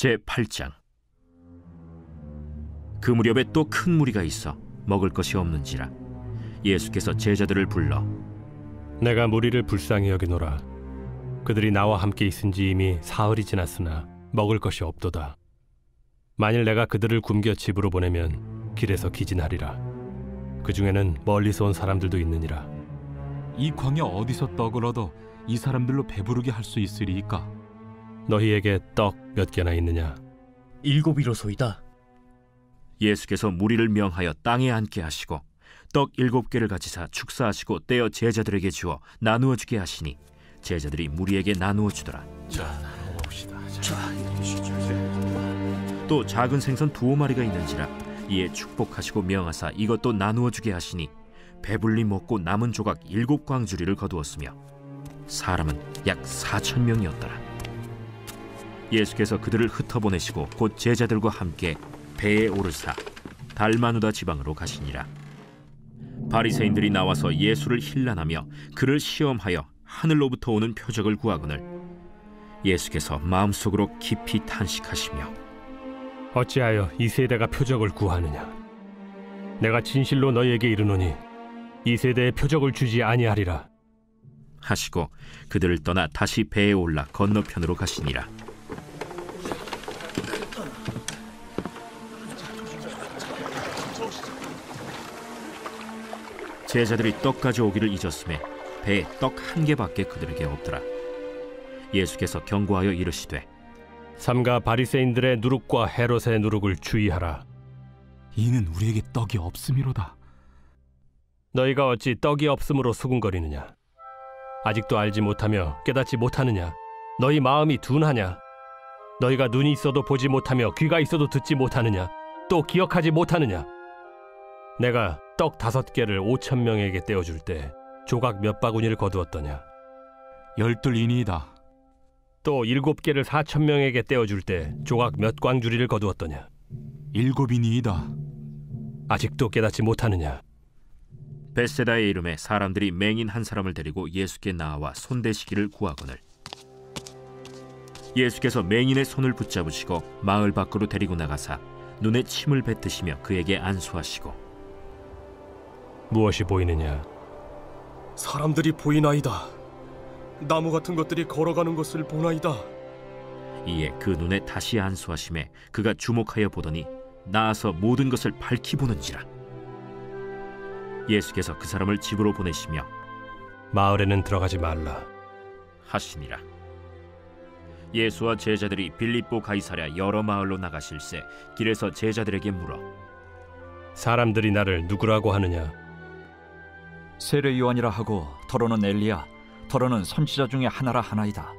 제 8장 그 무렵에 또 큰 무리가 있어 먹을 것이 없는지라 예수께서 제자들을 불러 내가 무리를 불쌍히 여기노라. 그들이 나와 함께 있은지 이미 사흘이 지났으나 먹을 것이 없도다. 만일 내가 그들을 굶겨 집으로 보내면 길에서 기진하리라. 그 중에는 멀리서 온 사람들도 있느니라. 이 광야 어디서 떡을 얻어 이 사람들로 배부르게 할 수 있으리이까? 너희에게 떡 몇 개나 있느냐? 일곱이로소이다. 예수께서 무리를 명하여 땅에 앉게 하시고 떡 일곱 개를 가지사 축사하시고 떼어 제자들에게 주어 나누어 주게 하시니 제자들이 무리에게 나누어 주더라. 또 작은 생선 두어 마리가 있는지라 이에 축복하시고 명하사 이것도 나누어 주게 하시니 배불리 먹고 남은 조각 일곱 광주리를 거두었으며 사람은 약 사천 명이었더라. 예수께서 그들을 흩어보내시고 곧 제자들과 함께 배에 오르사 달마누다 지방으로 가시니라. 바리새인들이 나와서 예수를 힐난하며 그를 시험하여 하늘로부터 오는 표적을 구하거늘 예수께서 마음속으로 깊이 탄식하시며 어찌하여 이 세대가 표적을 구하느냐? 내가 진실로 너희에게 이르노니 이 세대에 표적을 주지 아니하리라. 하시고 그들을 떠나 다시 배에 올라 건너편으로 가시니라. 제자들이 떡 가져오기를 잊었음에 배에 떡 한 개밖에 그들에게 없더라. 예수께서 경고하여 이르시되 삼가 바리새인들의 누룩과 헤롯의 누룩을 주의하라. 이는 우리에게 떡이 없음이로다. 너희가 어찌 떡이 없음으로 수군거리느냐? 아직도 알지 못하며 깨닫지 못하느냐? 너희 마음이 둔하냐? 너희가 눈이 있어도 보지 못하며 귀가 있어도 듣지 못하느냐? 또 기억하지 못하느냐? 내가 떡 다섯 개를 오천 명에게 떼어줄 때 조각 몇 바구니를 거두었더냐? 열둘 이니이다. 또 일곱 개를 사천 명에게 떼어줄 때 조각 몇 광주리를 거두었더냐? 일곱 이니이다. 아직도 깨닫지 못하느냐? 베세다의 이름에 사람들이 맹인 한 사람을 데리고 예수께 나와 손대시기를 구하거늘 예수께서 맹인의 손을 붙잡으시고 마을 밖으로 데리고 나가사 눈에 침을 뱉으시며 그에게 안수하시고 무엇이 보이느냐? 사람들이 보이나이다. 나무 같은 것들이 걸어가는 것을 보나이다. 이에 그 눈에 다시 안수하심에 그가 주목하여 보더니 나아서 모든 것을 밝히 보는지라 예수께서 그 사람을 집으로 보내시며 마을에는 들어가지 말라. 하시니라 예수와 제자들이 빌립보 가이사랴 여러 마을로 나가실새 길에서 제자들에게 물어 사람들이 나를 누구라고 하느냐? 세례 요한이라 하고 더러는 엘리야 더러는 선지자 중에 하나라 하나이다.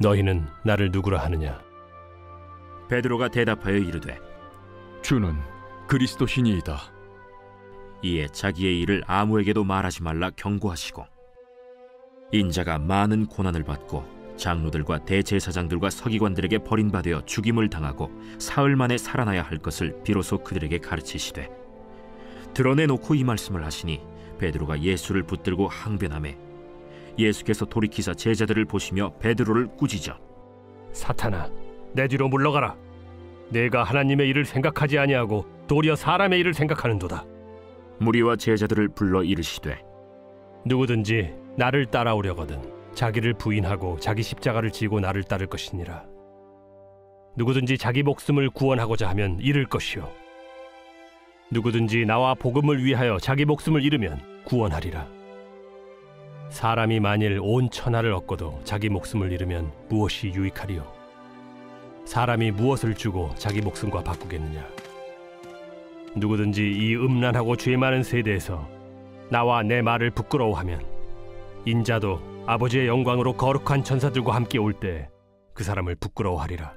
너희는 나를 누구라 하느냐? 베드로가 대답하여 이르되 주는 그리스도시니이다. 이에 자기의 일을 아무에게도 말하지 말라 경고하시고 인자가 많은 고난을 받고 장로들과 대제사장들과 서기관들에게 버림받아 죽임을 당하고 사흘 만에 살아나야 할 것을 비로소 그들에게 가르치시되 드러내놓고 이 말씀을 하시니 베드로가 예수를 붙들고 항변하매 예수께서 돌이키사 제자들을 보시며 베드로를 꾸짖어 사탄아, 내 뒤로 물러가라. 내가 하나님의 일을 생각하지 아니하고 도리어 사람의 일을 생각하는도다. 무리와 제자들을 불러 이르시되 누구든지 나를 따라오려거든 자기를 부인하고 자기 십자가를 지고 나를 따를 것이니라. 누구든지 자기 목숨을 구원하고자 하면 잃을 것이요. 누구든지 나와 복음을 위하여 자기 목숨을 잃으면 구원하리라. 사람이 만일 온 천하를 얻고도 자기 목숨을 잃으면 무엇이 유익하리요? 사람이 무엇을 주고 자기 목숨과 바꾸겠느냐? 누구든지 이 음란하고 죄 많은 세대에서 나와 내 말을 부끄러워하면 인자도 아버지의 영광으로 거룩한 천사들과 함께 올 때 그 사람을 부끄러워하리라.